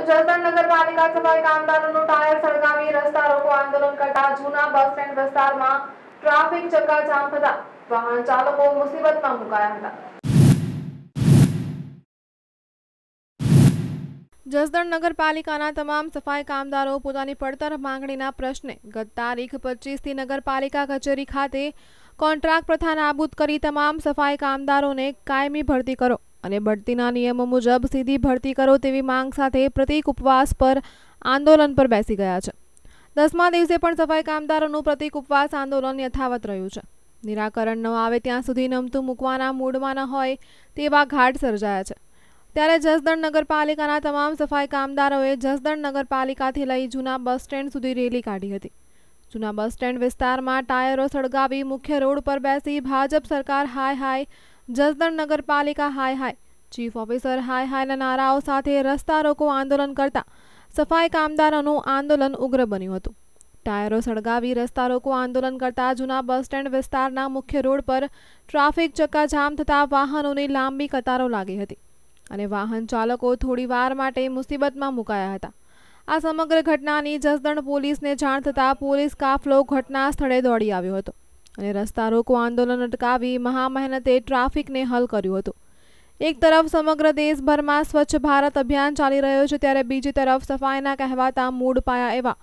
જસદણ નગરપાલિકા સભાએ કામદારોનું ટાયર સળગાવી રસ્તા રોકો આંદોલન કરતા જૂના બસ સ્ટેન્ડ વિસ્તારમાં ટ્રાફિક ચક્કાજામ થતા વાહન ચાલકો મુસીબતમાં મુકાયા હતા. જસદણ નગરપાલિકાના તમામ સફાઈ કામદારો પોતાની પડતર માંગણીના પ્રશ્ને ગત તારીખ પચીસથી નગરપાલિકા કચેરી ખાતે કોન્ટ્રાક્ટ પ્રથા નાબૂદ કરી તમામ સફાઈ કામદારોને કાયમી ભરતી કરો. અને બઢતીના નિયમો મુજબ સીધી ભરતી કરો તેવી માંગ સાથે પ્રતિક ઉપવાસ પર આંદોલન પર બેસી ગયા છે. દસમા દિવસે પણ સફાઈ કામદારોનું પ્રતિક ઉપવાસ આંદોલન યથાવત રહ્યું છે. નિરાકરણ ન આવે ત્યાં સુધી નમતું મૂકવાના મૂડમાં ન હોય તેવા ઘાટ સર્જાયા છે. ત્યારે જસદણ નગરપાલિકાના તમામ સફાઈ કામદારોએ જસદણ નગરપાલિકાથી લઈ જૂના બસ સ્ટેન્ડ સુધી રેલી કાઢી હતી. જૂના બસ સ્ટેન્ડ વિસ્તારમાં ટાયરો સળગાવી મુખ્ય રોડ પર બેસી ભાજપ સરકાર હાય હાય જસદણ નગરપાલિકા હાય હાય. ચીફ ઓફિસર હાય હાયના નારાઓ સાથે રસ્તા રોકો આંદોલન કરતા સફાઈ કામદારોનું આંદોલન ઉગ્ર બન્યું હતું. ટાયરો સળગાવી રસ્તા રોકો આંદોલન કરતા જૂના બસ સ્ટેન્ડ વિસ્તારના મુખ્ય રોડ પર ટ્રાફિક ચક્કાજામ થતાં વાહનોની લાંબી કતારો લાગી હતી અને વાહન ચાલકો થોડી વાર માટે મુસીબતમાં મુકાયા હતા. આ સમગ્ર ઘટનાની જસદણ પોલીસને જાણ થતાં પોલીસ કાફલો ઘટના સ્થળે દોડી આવ્યો હતો. અને રસ્તા રોકો આંદોલન અટકાવી મહામહેનતે ટ્રાફિકને હલ કર્યું હતું. એક તરફ સમગ્ર દેશભરમાં સ્વચ્છ ભારત અભિયાન ચાલી રહ્યો છે, ત્યારે બીજી તરફ સફાઈના કહેવાતા મૂડ પાયા એવા.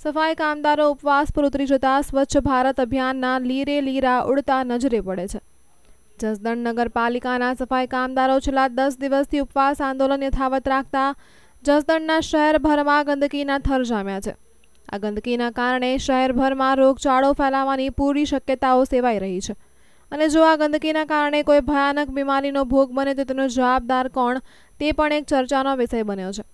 સફાઈ કામદારો ઉપવાસ પર ઉતરી જતા સ્વચ્છ ભારત અભિયાનના લીરે લીરા ઉડતા નજરે પડે છે. જસદણ નગરપાલિકાના સફાઈ કામદારો છેલ્લા દસ દિવસથી ઉપવાસ આંદોલન યથાવત રાખતા જસદણના શહેરભરમાં ગંદકીના થર જામ્યા છે. આ ગંદકીના કારણે શહેરભરમાં રોગચાળો ફેલાવાની પૂરી શક્યતાઓ સેવાઈ રહી છે. અને જો આ ગંદકીના કારણે કોઈ ભયાનક બીમારીનો ભોગ બને તો તેનો જવાબદાર કોણ તે પણ એક ચર્ચાનો વિષય બન્યો છે.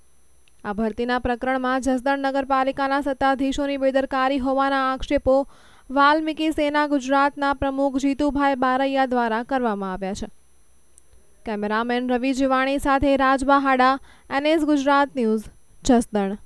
આ ભરતીના પ્રકરણમાં જસદણ નગરપાલિકાના સત્તાધીશોની બેદરકારી હોવાના આક્ષેપો વાલ્મીકી સેના ગુજરાતના પ્રમુખ જીતુભાઈ બારૈયા દ્વારા કરવામાં આવ્યા છે. કેમેરામેન રવિ જીવાણી સાથે રાજબહાડા, એનએસ ગુજરાત ન્યૂઝ, જસદણ.